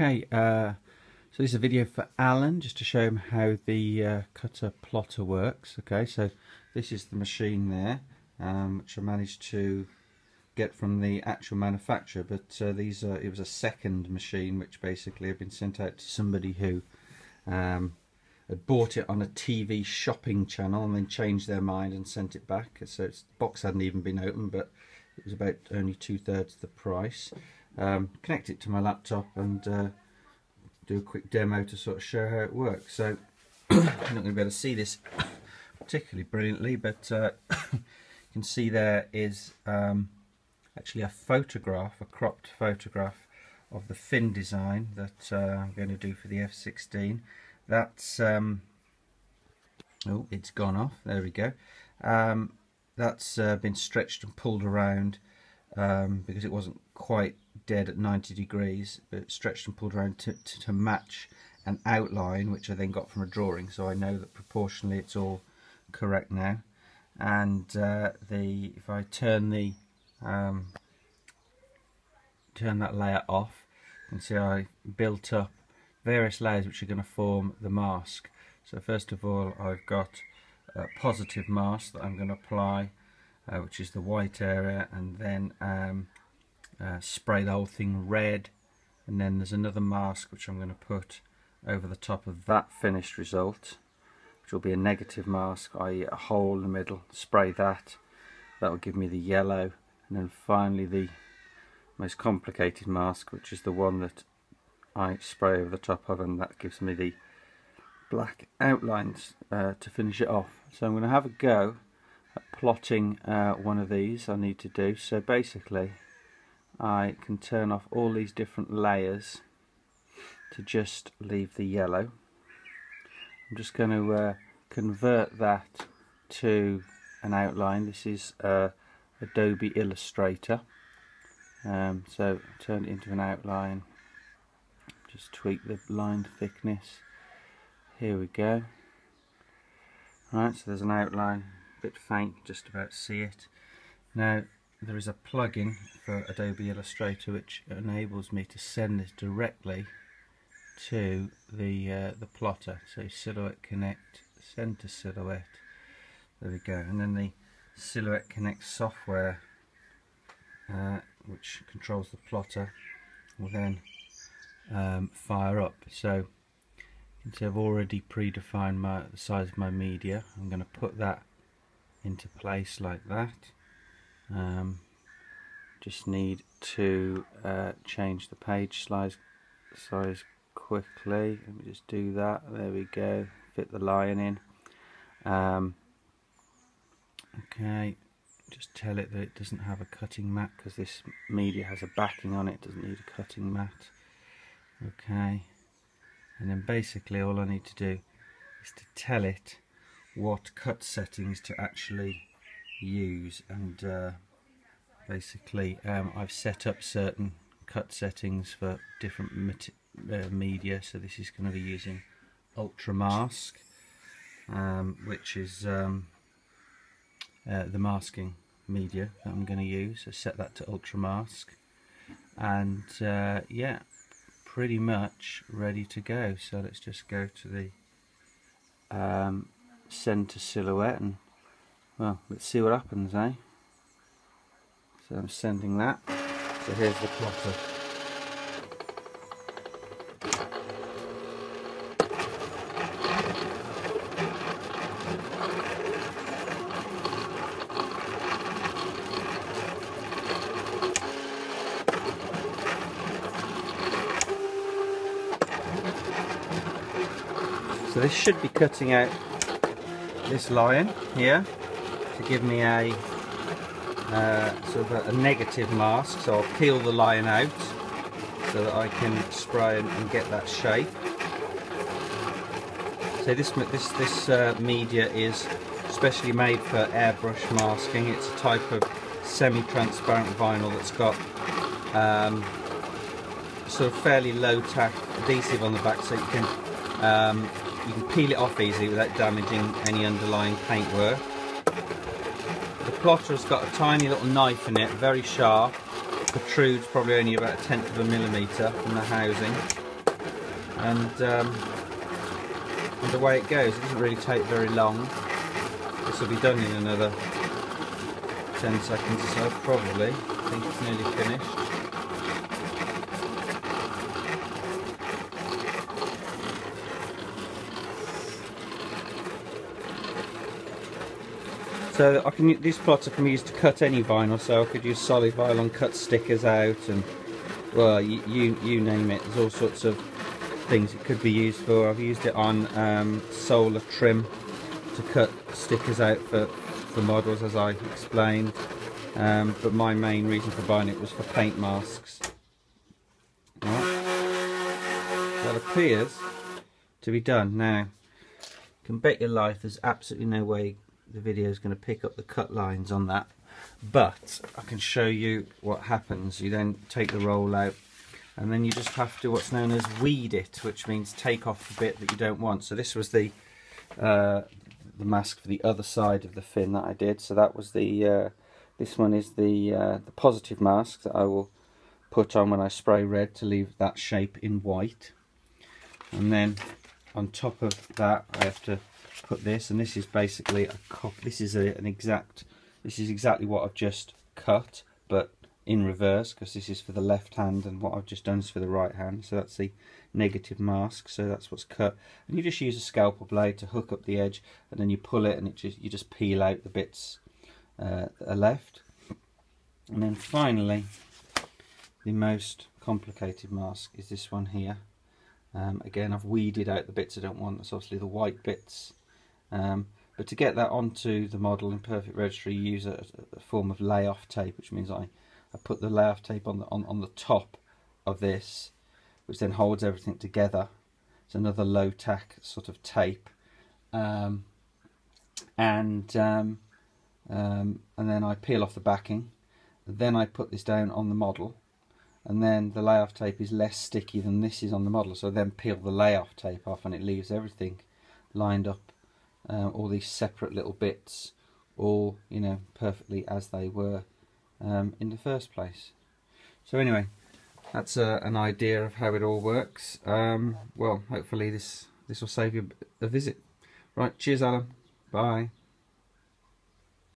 Okay, uh, so this is a video for Alan, just to show him how the uh, cutter plotter works. Okay, so this is the machine there, um, which I managed to get from the actual manufacturer, but uh, these are, it was a second machine which basically had been sent out to somebody who um, had bought it on a TV shopping channel and then changed their mind and sent it back. So the box hadn't even been opened, but it was about only two thirds the price um, connect it to my laptop and uh, do a quick demo to sort of show how it works. So you're not going to be able to see this particularly brilliantly, but uh, you can see there is um, actually a photograph, a cropped photograph of the fin design that uh, I'm going to do for the F16. That's, um, oh, it's gone off, there we go. Um, that's uh, been stretched and pulled around um, because it wasn't quite dead at 90 degrees but stretched and pulled around to, to, to, match an outline which I then got from a drawing. So I know that proportionally it's all correct now. And uh, the if I turn the um, turn that layer off you can see I built up various layers which are going to form the mask. So first of all I've got a positive mask that I'm going to apply uh, which is the white area and then um, uh, spray the whole thing red. And then there's another mask which I'm going to put over the top of that finished result which will be a negative mask i.e. a hole in the middle. Spray that. That will give me the yellow. And then finally the most complicated mask which is the one that I spray over the top of and that gives me the black outlines uh, to finish it off. So I'm going to have a go at plotting uh, one of these I need to do. So basically I can turn off all these different layers to just leave the yellow. I'm just going to uh, convert that to an outline. This is uh, Adobe Illustrator. Um, so turn it into an outline. Just tweak the line thickness. Here we go. Right, so there's an outline, a bit faint, just about see it. Now there is a plugin for Adobe Illustrator which enables me to send this directly to the uh, the plotter. So silhouette connect send to silhouette. There we go. And then the silhouette connect software uh, which controls the plotter will then um, fire up. So see I've already predefined my, the size of my media. I'm going to put that into place like that um, just need to uh, change the page size size quickly. Let me just do that. There we go. Fit the line in. Um, okay. Just tell it that it doesn't have a cutting mat because this media has a backing on it, it doesn't need a cutting mat. Okay. And then basically all I need to do is to tell it what cut settings to actually use and uh, basically um, I've set up certain cut settings for different uh, media so this is going to be using ultra mask um, which is um, uh, the masking media that I'm going to use. So set that to ultra mask and uh, yeah pretty much ready to go. So let's just go to the um, center silhouette and well let's see what happens eh so I'm sending that. So here's the plotter. So this should be cutting out this line here to give me a uh, sort of a, a, negative mask so I'll peel the line out so that I can spray and, and get that shape. So this this this uh, media is specially made for airbrush masking. It's a type of semi-transparent vinyl that's got um, sort of fairly low tack adhesive on the back so you can um, you can peel it off easily without damaging any underlying paintwork plotter's got a tiny little knife in it, very sharp, protrudes probably only about a tenth of a millimetre from the housing. and, um, and it goes. It doesn't really take very long. This will be done in another 10 seconds or so, probably. I think it's nearly finished. So I can these plotter can be used to cut any vinyl. So I could use solid vinyl and cut stickers out, and well, you you, name it. There's all sorts of things it could be used for. I've used it on um, Solartrim to cut stickers out for for models, as I explained. Um, but my main reason for buying it was for paint masks. Right. That appears to be done now. Can bet your life there's absolutely no way the video is going to pick up the cut lines on that but I can show you what happens. You then take the roll out and then you just have to what's known as weed it which means take off the bit that you don't want. So this was the uh, the mask for the other side of the fin that I did. So that was the uh, this one is the uh, the positive mask that I will put on when I spray red to leave that shape in white. And then on top of that I have to put this and this is basically a cop this is a, an exact this is exactly what I've just cut but in reverse because this is for the left hand and what I've just done is for the right hand so that's the negative mask so that's what's cut. And you just use a scalpel blade to hook up the edge and then you pull it and it just you just peel out the bits uh, that are left. And then finally the most complicated mask is this one here. Um, again I've weeded out the bits I don't want. That's obviously the white bits um, but to get that onto the model in perfect registry, you use a, a form of layoff tape, which means I, I put the layoff tape on the, on, on the top of this, which then holds everything together. It's another low tack sort of tape. Um, and um, um, and then I peel off the backing. Then I put this down on the model, and then the layoff tape is less sticky than this is on the model. So I then peel the layoff tape off, and it leaves everything lined up uh, all these separate little bits all you know perfectly as they were um, in the first place. So anyway that's uh, an idea of how it all works. Um, well hopefully this this will save you a visit. Right cheers Alan. Bye